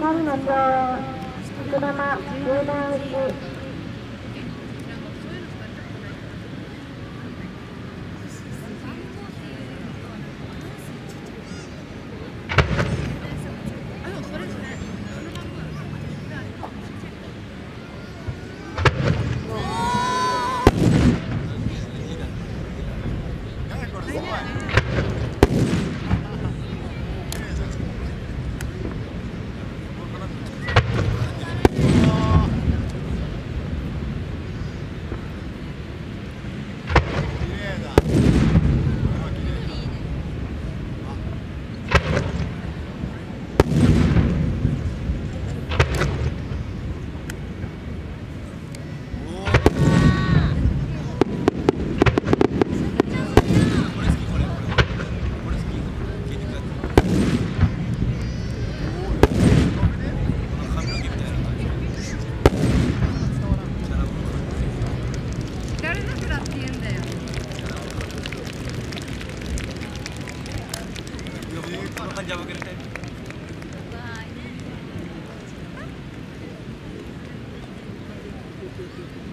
光の町福玉牛団牛 Thank you.